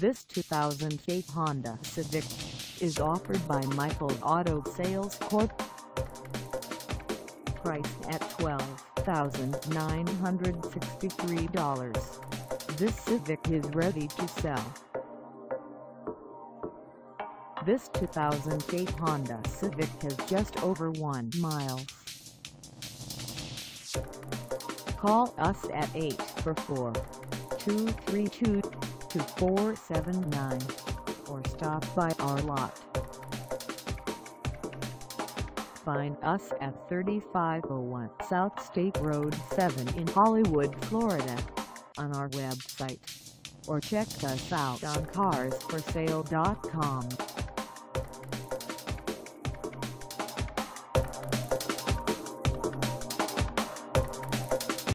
This 2008 Honda Civic is offered by Michael Auto Sales Corp. Price at $12,963. This Civic is ready to sell. This 2008 Honda Civic has just over 1 miles. Call us at 844-232-2479 or stop by our lot. Find us at 3501 South State Road 7 in Hollywood, Florida on our website or check us out on carsforsale.com.